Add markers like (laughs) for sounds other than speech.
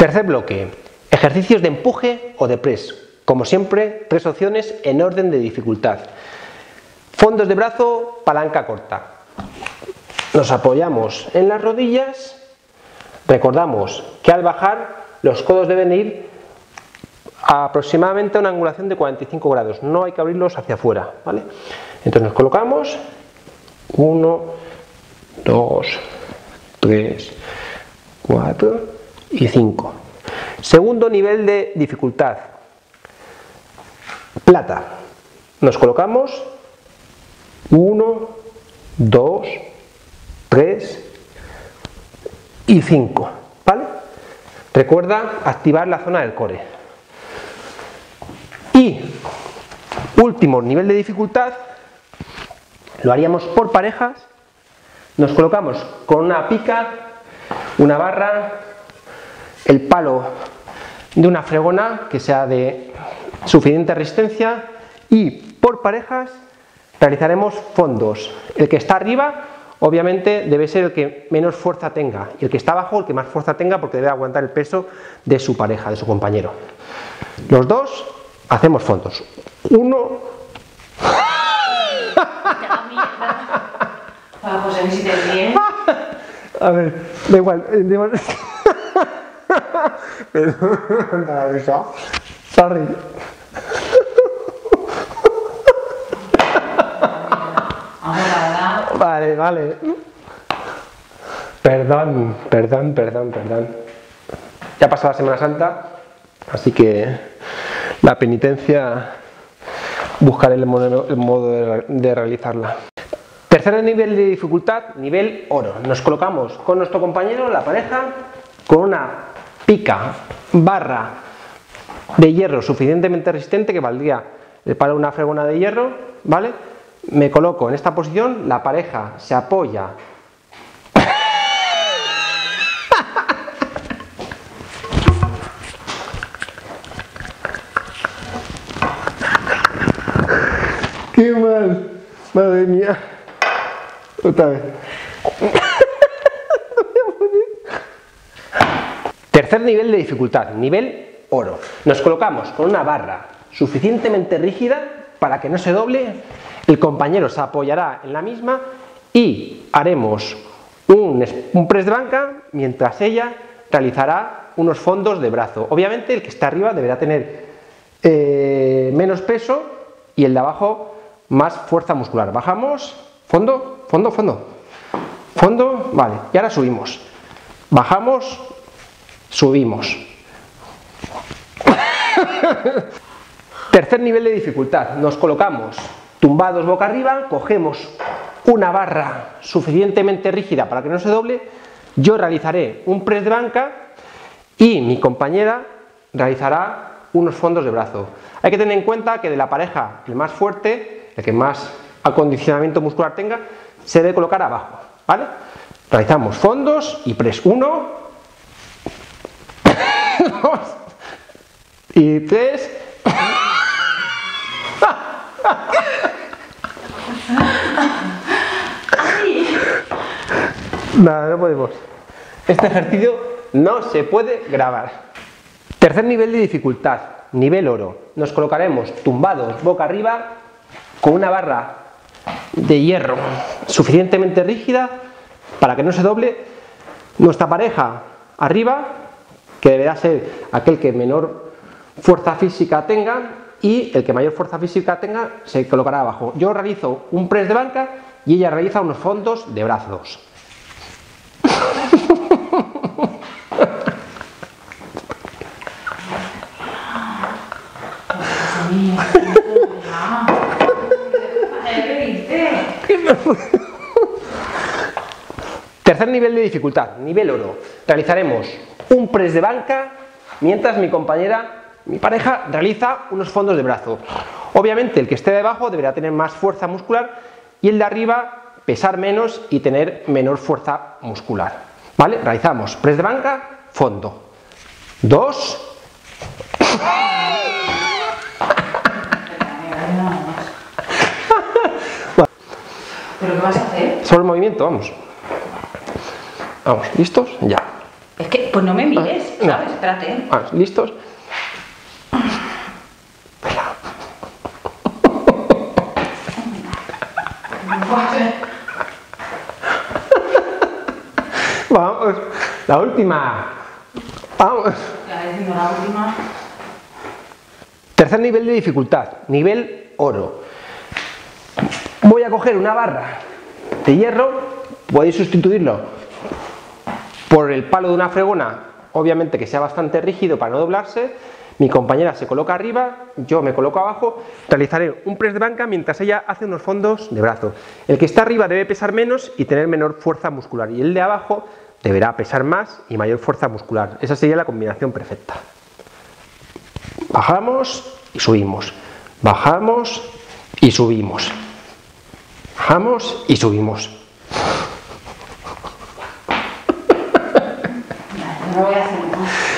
Tercer bloque, ejercicios de empuje o de press. Como siempre, tres opciones en orden de dificultad. Fondos de brazo, palanca corta. Nos apoyamos en las rodillas. Recordamos que al bajar los codos deben ir aproximadamente a una angulación de 45 grados. No hay que abrirlos hacia afuera. ¿vale? Entonces nos colocamos. 1, 2, 3, 4 y 5. Segundo nivel de dificultad. Plata. Nos colocamos 1, 2, 3 y 5. ¿Vale? Recuerda activar la zona del core. Y último nivel de dificultad, lo haríamos por parejas. Nos colocamos con una pica, una barra, el palo de una fregona que sea de suficiente resistencia y por parejas realizaremos fondos. El que está arriba obviamente debe ser el que menos fuerza tenga y el que está abajo el que más fuerza tenga porque debe aguantar el peso de su pareja, de su compañero. Los dos hacemos fondos. Uno... (laughs) (laughs) A ver, da igual. (laughs) Sorry. Vale, vale. Perdón, perdón, perdón, perdón. Ya pasó la Semana Santa, así que la penitencia buscaré el modo, el modo de, de realizarla. Tercer nivel de dificultad, nivel oro. Nos colocamos con nuestro compañero, la pareja, con una pica, barra de hierro suficientemente resistente que valdría el palo de una fregona de hierro, ¿vale? Me coloco en esta posición, la pareja se apoya ¡Qué mal! Madre mía. Otra vez. Tercer nivel de dificultad, nivel oro. Nos colocamos con una barra suficientemente rígida para que no se doble, el compañero se apoyará en la misma y haremos un, un press de banca mientras ella realizará unos fondos de brazo. Obviamente el que está arriba deberá tener eh, menos peso y el de abajo más fuerza muscular. Bajamos, fondo, fondo, fondo, fondo, vale, y ahora subimos. Bajamos, subimos. (laughs) Tercer nivel de dificultad, nos colocamos tumbados boca arriba, cogemos una barra suficientemente rígida para que no se doble, yo realizaré un press de banca y mi compañera realizará unos fondos de brazo. Hay que tener en cuenta que de la pareja el más fuerte, el que más acondicionamiento muscular tenga, se debe colocar abajo. ¿vale? Realizamos fondos y press 1, 2 y 3. Nada, no podemos. Este ejercicio no se puede grabar. Tercer nivel de dificultad, nivel oro. Nos colocaremos tumbados boca arriba con una barra de hierro suficientemente rígida para que no se doble nuestra pareja arriba, que deberá ser aquel que menor fuerza física tenga, y el que mayor fuerza física tenga se colocará abajo. Yo realizo un press de banca y ella realiza unos fondos de brazos. (laughs) Tercer nivel de dificultad, nivel oro. Realizaremos un press de banca mientras mi compañera, mi pareja, realiza unos fondos de brazo. Obviamente el que esté debajo deberá tener más fuerza muscular y el de arriba pesar menos y tener menor fuerza muscular. ¿Vale? Realizamos press de banca, fondo. Dos. ¿Pero qué vas a hacer? Sobre el movimiento, vamos. Vamos, ¿listos? Ya. Es que, pues no me mires, Ah, no. ¿sabes? Espérate. ¿eh? Ah, ¿Listos? (laughs) Vamos, la última. Vamos. La última. Tercer nivel de dificultad, nivel oro. Voy a coger una barra de hierro, podéis sustituirlo por el palo de una fregona, obviamente que sea bastante rígido para no doblarse. Mi compañera se coloca arriba, yo me coloco abajo, realizaré un press de banca mientras ella hace unos fondos de brazo. El que está arriba debe pesar menos y tener menor fuerza muscular y el de abajo deberá pesar más y mayor fuerza muscular. Esa sería la combinación perfecta. Bajamos y subimos. Bajamos y subimos. Bajamos y subimos. Voy a hacer.